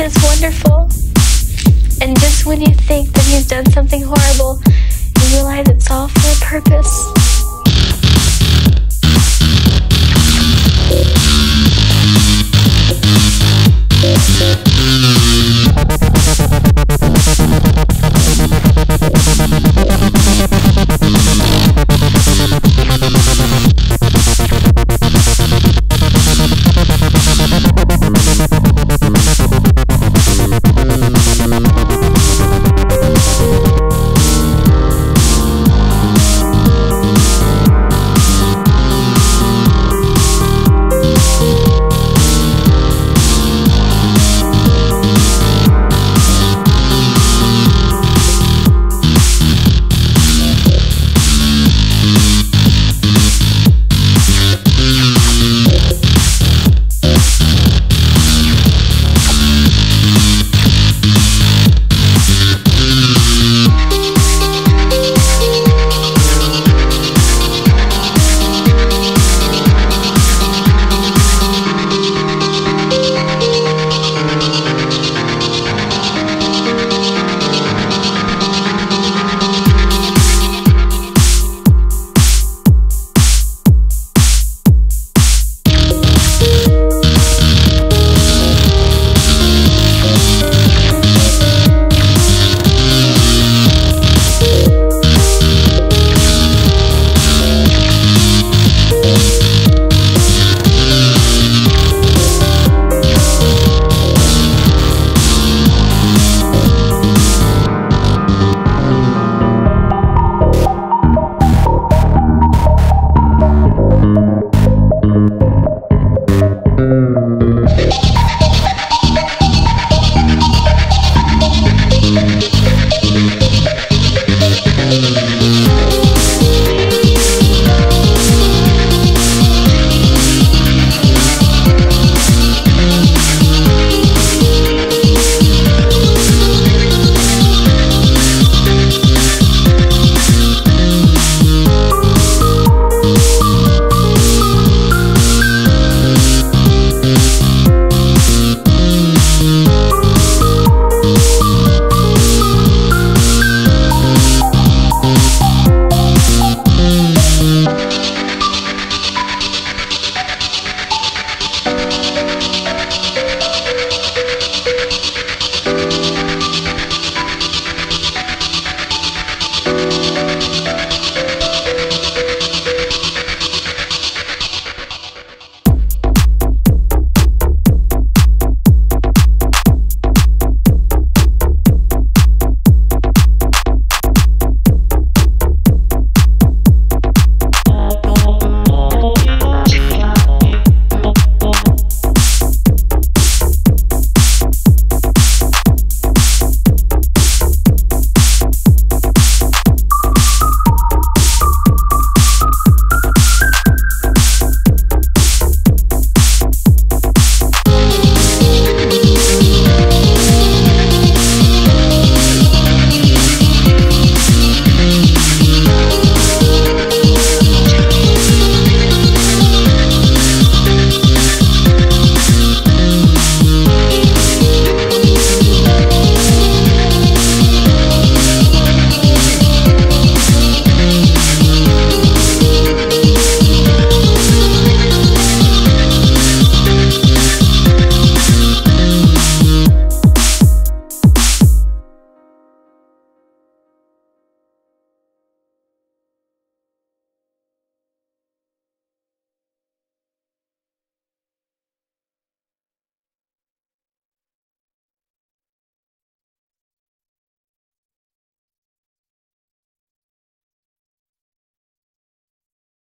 is wonderful. And just when you think that he's done something horrible, you realize it's all for a purpose.